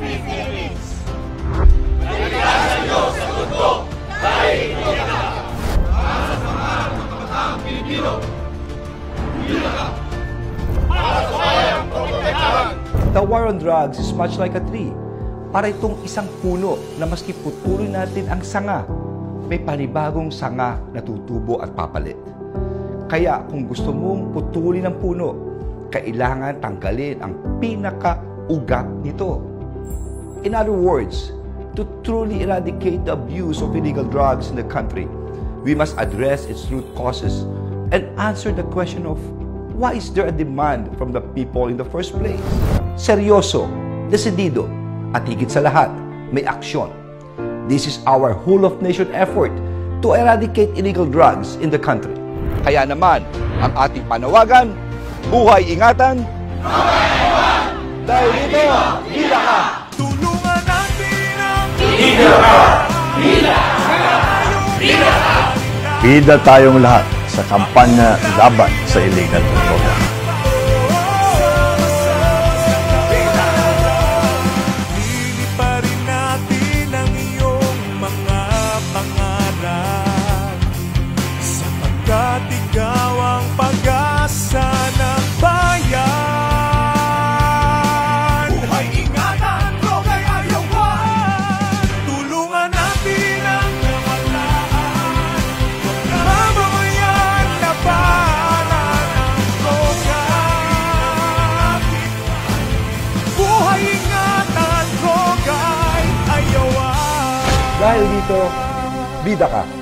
Free Philippines! The war on drugs is much like a tree. Para itong isang puno na maski putulin natin ang sanga, may panibagong sanga na tutubo at papalit. Kaya kung gusto mong putulin ang puno, kailangan tanggalin ang pinaka-ugat nito. In other words, to truly eradicate the abuse of illegal drugs in the country, we must address its root causes and answer the question of why is there a demand from the people in the first place? Seryoso, desidido, at higit sa lahat, may aksyon. This is our whole of nation effort to eradicate illegal drugs in the country. Kaya naman, ang ating panawagan, buhay ingatan, dahil dito, Bida. Tayong lahat sa kampanya laban sa illegal droga. Dahil dito, bida ka!